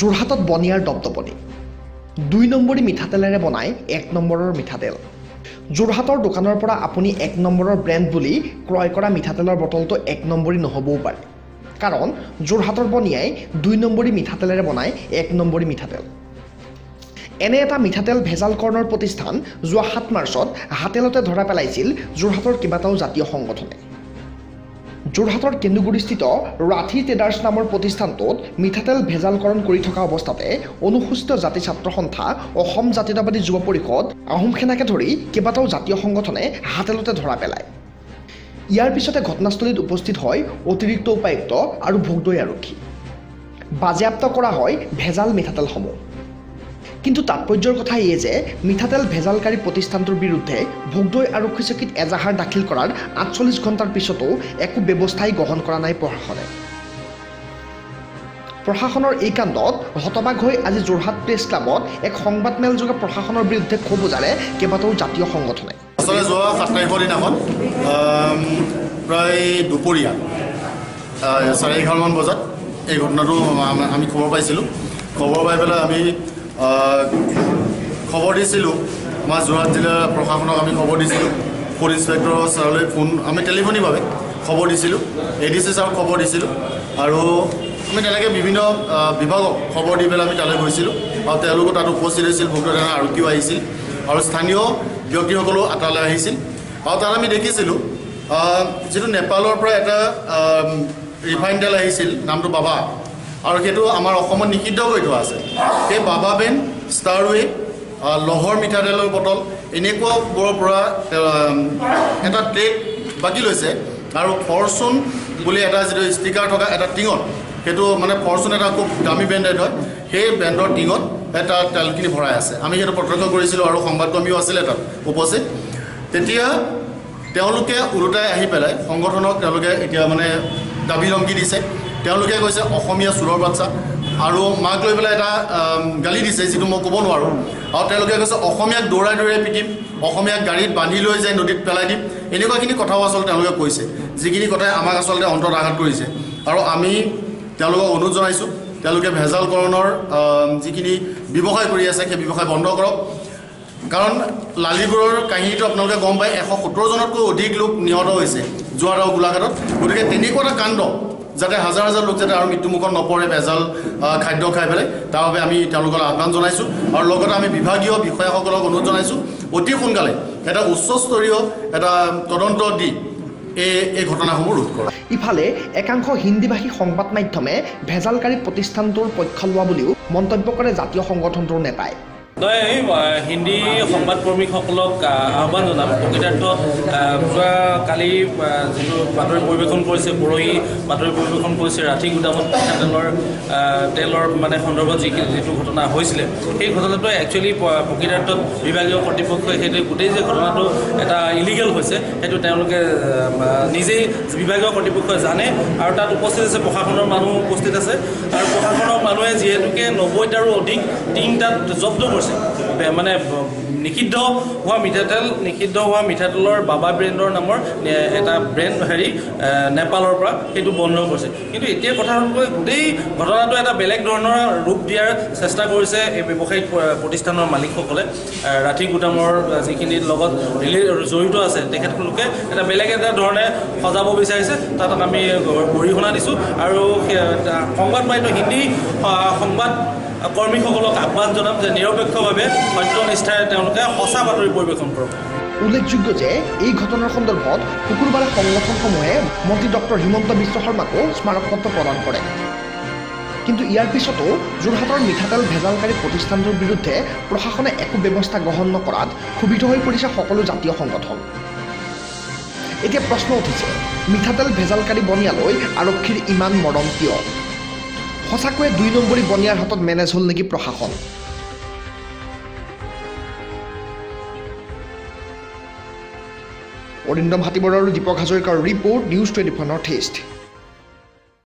যোৰহাটত বনিয়াৰ দপদপনি। দুই নম্বৰী মিঠাতেলেৰে বনাই এক নম্বৰৰ মিঠাতেল। যোৰহাটৰ দোকানৰ পৰা আপুনি এক নম্বৰৰ ব্ৰেণ্ড বুলি ক্ৰয় কৰা মিঠাতেলৰ বটলটো এক নম্বৰী নহ'বও পাৰে। কাৰণ যোৰহাটৰ বনিয়াই দুই নম্বৰী মিঠাতেলেৰে বনাই এক নম্বৰী মিঠাতেল। এনে এটা মিঠাতেল ভেজালকৰণৰ প্ৰতিষ্ঠান যোৱা সাত মাৰ্চত হাতেলতে ধৰা পেলাইছিল যোৰহাটৰ কেইবাটাও জাতীয় সংগঠনে। যোৰহাটৰ কেন্দুগুৰিস্থিত ৰাঠি ট্ৰেডাৰ্ছ নামৰ প্ৰতিষ্ঠানটোত মিঠাতেল ভেজালকৰণ কৰি থকা অৱস্থাতে অনুসূচিত জাতি ছাত্ৰ সন্থা অসম জাতীয়তাবাদী যুৱ পৰিষদ আহোম সেনাকে ধৰি কেইবাটাও জাতীয় সংগঠনে হাতেলতে ধৰা পেলায়। ইয়াৰ পিছতে ঘটনাস্থলীত উপস্থিত হয় অতিৰিক্ত উপায়ুক্ত আৰু ভোগদৈ আৰক্ষী। বাজেয়াপ্ত কৰা হয় ভেজাল মিঠাতেলসমূহ। কিন্তু তাৎপৰ্যৰ কথা এয়ে যে মিঠাতেল ভেজালকাৰী প্ৰতিষ্ঠানটোৰ বিৰুদ্ধে ভোগদৈ আৰক্ষী চকীত এজাহাৰ দাখিল কৰাৰ আঠচল্লিছ ঘণ্টাৰ পিছতো একো ব্যৱস্থাই গ্ৰহণ কৰা নাই প্ৰশাসনে। প্ৰশাসনৰ এই কাণ্ডত হতবাক হৈ আজি যোৰহাট প্ৰেছ ক্লাবত এক সংবাদমেলযোগে প্ৰশাসনৰ বিৰুদ্ধে ক্ষোভ উজাৰে কেইবাটাও জাতীয় সংগঠনে। আচলতে যোৱা সাত তাৰিখৰ দিনাখন প্ৰায় দুপৰীয়া চাৰে এঘাৰমান বজাত এই ঘটনাটো আম- খবৰ পাইছিলোঁ। খবৰ পাই পেলাই আমি খবৰ দিছিলোঁ। আমাৰ যোৰহাট জিলাৰ প্ৰশাসনক আমি খবৰ দিছিলোঁ। ফুড ইনস্পেক্টৰ ছাৰলৈ ফোন আমি টেলিফোনিকভাৱে খবৰ দিছিলোঁ। এ ডি চি ছাৰক খবৰ দিছিলোঁ। আৰু আমি তেনেকৈ বিভিন্ন বিভাগক খবৰ দি পেলাই আমি তালৈ গৈছিলোঁ। আৰু তেওঁলোকো তাত উপস্থিত হৈছিল। ভোক্তা থানাৰ আৰক্ষীও আহিছিল। আৰু স্থানীয় ব্যক্তিসকলেও তালৈ আহিছিল। আৰু তাত আমি দেখিছিলোঁ যিটো নেপালৰ পৰা এটা ৰিফাইন তেল আহিছিল। নামটো বাবা। আৰু সেইটো আমাৰ অসমত নিষিদ্ধ কৰি থোৱা আছে। সেই বাবা বেন ষ্টাৰৱে লহৰ মিঠাতেলৰ বটল এনেকুৱাবোৰৰ পৰা এটা ট্ৰেক বাকি লৈছে। আৰু ফৰচুন বুলি এটা যিটো ষ্টিকাৰ থকা এটা টিঙত সেইটো মানে ফৰচুন এটা খুব দামী ব্ৰেণ্ডেড হয় সেই ব্ৰেণ্ডৰ টিঙত এটা তেলখিনি ভৰাই আছে। আমি সেইটো প্ৰত্যক্ষ কৰিছিলোঁ আৰু সংবাদকৰ্মীও আছিলে তাত উপস্থিত। তেতিয়া তেওঁলোকে ওলোটাই আহি পেলাই সংগঠনক তেওঁলোকে এতিয়া মানে দাবী ধমকি দিছে। তেওঁলোকে কৈছে অসমীয়া চোৰৰ বাচ্চা। আৰু মাক লৈ পেলাই এটা গালি দিছে যিটো মই ক'ব নোৱাৰোঁ। আৰু তেওঁলোকে কৈছে অসমীয়াক দৌৰাই দৌৰাই পিটিম অসমীয়াক গাড়ীত বান্ধি লৈ যাই নদীত পেলাই দিম। এনেকুৱাখিনি কথাও আচলতে তেওঁলোকে কৈছে। যিখিনি কথাই আমাক আচলতে অন্তৰত আঘাত কৰিছে। আৰু আমি তেওঁলোকক অনুৰোধ জনাইছোঁ তেওঁলোকে ভেজালকৰণৰ যিখিনি ব্যৱসায় কৰি আছে সেই ব্যৱসায় বন্ধ কৰক। কাৰণ লালিগড়ৰ কাহিনীটো আপোনালোকে গম পায় এশ সত্তৰজনতকৈ অধিক লোক নিহত হৈছে। যোৰহাট আৰু গোলাঘাটত। গতিকে তেনেকুৱা এটা কাণ্ড যাতে হাজাৰ হাজাৰ লোক যাতে আৰু মৃত্যুমুখত নপৰে ভেজাল খাদ্য খাই পেলাই তাৰ বাবে আমি তেওঁলোকক আহ্বান জনাইছোঁ। আৰু লগতে আমি বিভাগীয় বিষয়াসকলক অনুৰোধ জনাইছোঁ অতি সোনকালে এটা উচ্চস্তৰীয় এটা তদন্ত দি ইফালে একাংশ হিন্দীভাষী সংবাদ মাধ্যমে ভেজালকাৰী প্ৰতিষ্ঠানটোৰ পক্ষ লোৱা বুলিও মন্তব্য কৰে জাতীয় সংগঠনটোৰ নেতাই। মই হিন্দী সংবাদকৰ্মীসকলক আহ, আহ্বান জনাম। প্ৰকৃতাৰ্থত আহ, যোৱা কালি যিটো বাতৰি পৰিৱেশন কৰিছে পৰহি বাতৰি পৰিৱেশন কৰিছে ৰাতি গুদামত আহ, তেলৰ মানে সন্দৰ্ভত যি যিটো ঘটনা হৈছিলে সেই ঘটনাটো একচুৱেলি প্ৰকৃতাৰ্থত বিভাগীয় কৰ্তৃপক্ষই সেইটো গোটেই যে ঘটনাটো এটা ইলিগেল হৈছে সেইটো তেওঁলোকে নিজেই বিভাগীয় কৰ্তৃপক্ষই জানে আৰু তাত উপস্থিত আছে প্ৰশাসনৰ মানুহ উপস্থিত আছে। আৰু প্ৰশাসনৰ মানুহে যিহেতুকে নব্বৈটাৰো অধিক তাত জব্দ কৰিছে বে- মানে নিষিদ্ধ হোৱা মিঠাতেল নিষিদ্ধ হোৱা মিঠাতেলৰ বাবা ব্ৰেণ্ডৰ নামৰ এটা ব্ৰেণ্ড হেৰি নেপালৰ পৰা সেইটো বন্ধ কৰিছে। কিন্তু এতিয়া কথা হ'ল কৈ গোটেই ঘটনাটো এটা বেলেগ ধৰণৰ ৰূপ দিয়াৰ চেষ্টা কৰিছে এই ব্যৱসায়িক প্ৰতিষ্ঠানৰ মালিকসকলে। ৰাঠি গুদামৰ যিখিনিৰ লগত জড়িত আছে তেখেতলোকে এটা বেলেগ এটা ধৰণে সজাব বিচাৰিছে। তাত আমি অৰিহণা দিছোঁ। আৰু সংবাদ মাধ্যম হিন্দী সংবাদ কৰ্মীসকলক আহ্বান জনাম যে নিৰপেক্ষভাৱে সত্যনিষ্ঠাৰে তেওঁলোকে সঁচা বাতৰি পৰিৱেশন কৰক। উল্লেখযোগ্য যে এই ঘটনাৰ সন্দৰ্ভত শুকুৰবাৰে সংগঠনসমূহে মন্ত্ৰী ডক্টৰ হিমন্ত বিশ্ব শৰ্মাকো স্মাৰকপত্ৰ প্ৰদান কৰে। কিন্তু ইয়াৰ পিছতো যোৰহাটৰ মিঠাতেল ভেজালকাৰী প্ৰতিষ্ঠানটোৰ বিৰুদ্ধে প্ৰশাসনে একো ব্যৱস্থা গ্ৰহণ নকৰাত ক্ষোভিত হৈ পৰিছে সকলো জাতীয় সংগঠন। এতিয়া প্ৰশ্ন উঠিছে মিঠাতেল ভেজালকাৰী বনিয়ালৈ আৰক্ষীৰ ইমান মৰম কিয়? সঁচাকৈয়ে দুই নম্বৰী বনিয়াৰ হাতত মেনেজ হ'ল নেকি প্ৰশাসন? অৰিন্দম হাতীবৰ আৰু দীপক হাজৰিকাৰ report news twenty four north east